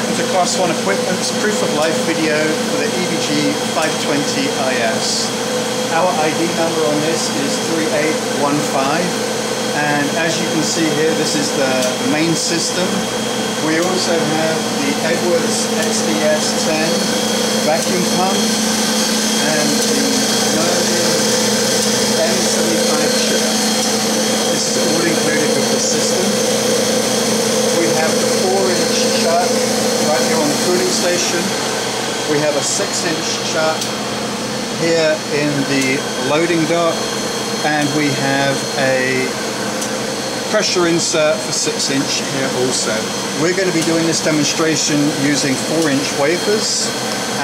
welcome to ClassOne Equipment's Proof of Life video for the EVG 520IS. Our ID number on this is 3815 and as you can see here this is the main system. We also have the Edwards XDS 10 vacuum pump and the Merlin M75 chiller. This is all included with the system have the 4-inch chuck right here on the cooling station. A 6-inch chuck here in the loading dock and we have a pressure insert for 6 inch here also. We're going to be doing this demonstration using 4 inch wafers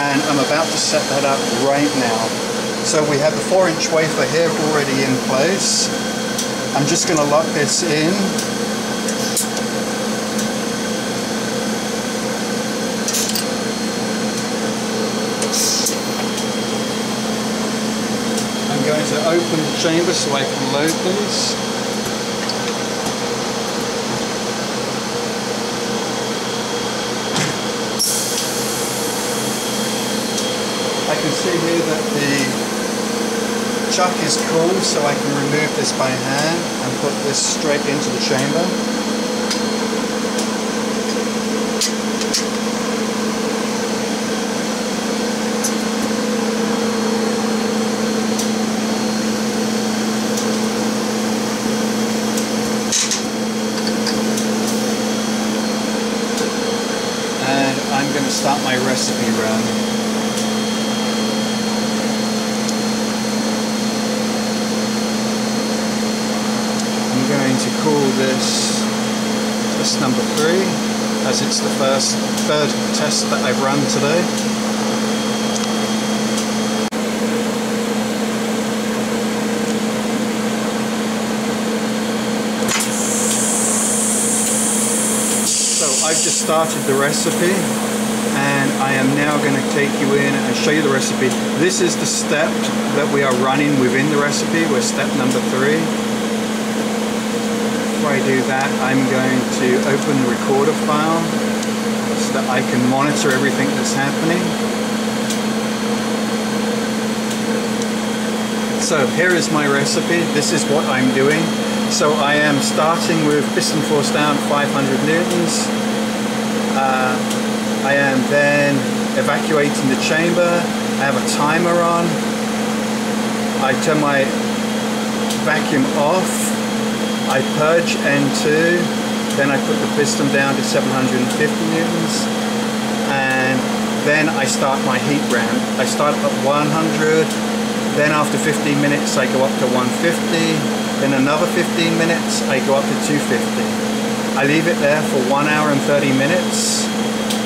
and I'm about to set that up right now. So we have the 4 inch wafer here already in place. I'm just going to lock this in to open the chamber so I can load these. I can see here that the chuck is cool so I can remove this by hand and put this straight into the chamber. to recipe run. I'm going to call this test number three as it's the first third test that I've run today. So I've just started the recipe I am now going to take you in and show you the recipe. This is the step that we are running within the recipe. We're step number three. Before I do that, I'm going to open the recorder file so that I can monitor everything that's happening. So here is my recipe. This is what I'm doing. So I am starting with piston force down 500 newtons. Uh, I am then evacuating the chamber. I have a timer on. I turn my vacuum off. I purge N2. Then I put the piston down to 750 newtons. And then I start my heat ramp. I start at 100. Then after 15 minutes I go up to 150. Then another 15 minutes I go up to 250. I leave it there for 1 hour and 30 minutes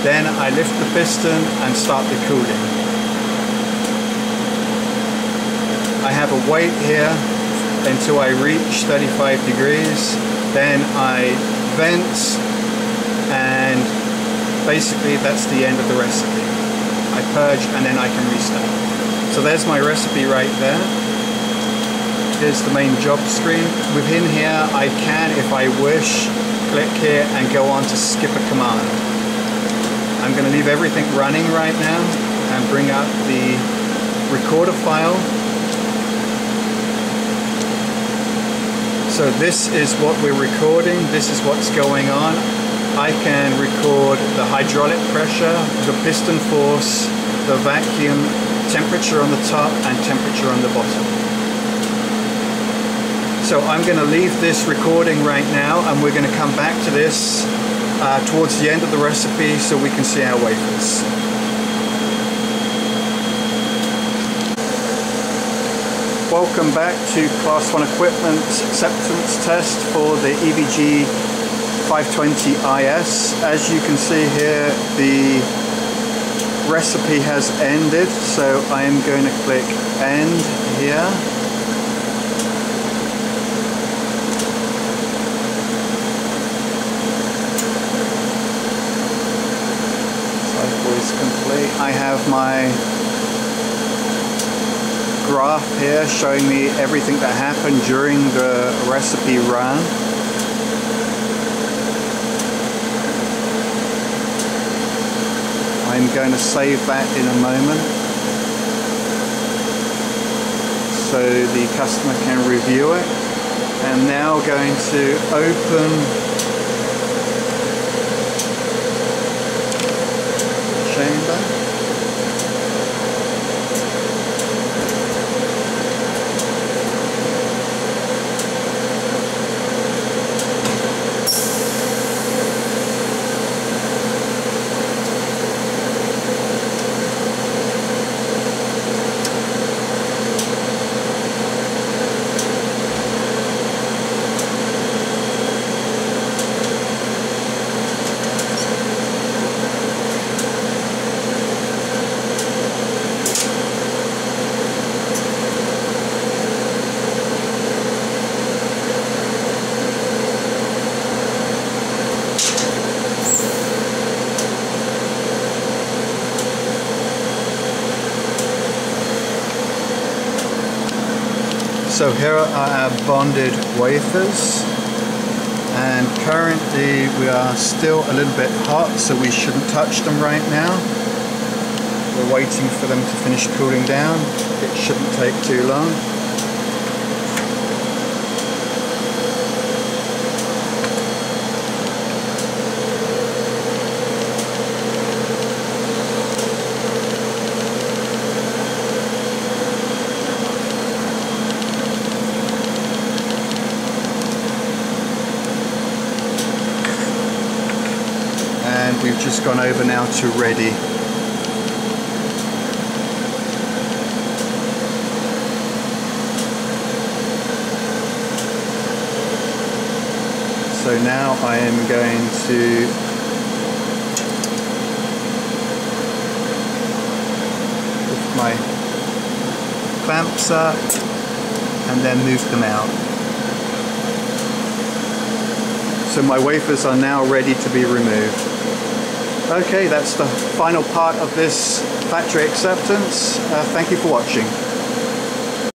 then I lift the piston and start the cooling. I have a wait here until I reach 35 degrees. Then I vent and basically that's the end of the recipe. I purge and then I can restart. So there's my recipe right there. Here's the main job screen. Within here I can, if I wish, click here and go on to skip a command. I'm going to leave everything running right now and bring up the recorder file. So this is what we're recording, this is what's going on. I can record the hydraulic pressure, the piston force, the vacuum, temperature on the top and temperature on the bottom. So I'm going to leave this recording right now and we're going to come back to this uh, towards the end of the recipe so we can see our wafers. Welcome back to ClassOne Equipment acceptance test for the EVG 520IS. As you can see here, the recipe has ended, so I am going to click end here. I have my graph here showing me everything that happened during the recipe run. I'm going to save that in a moment so the customer can review it. And now going to open chamber. So here are our bonded wafers and currently we are still a little bit hot so we shouldn't touch them right now. We're waiting for them to finish cooling down. It shouldn't take too long. and we've just gone over now to ready. So now I am going to lift my clamps up and then move them out. So my wafers are now ready to be removed. Okay, that's the final part of this factory acceptance. Uh, thank you for watching.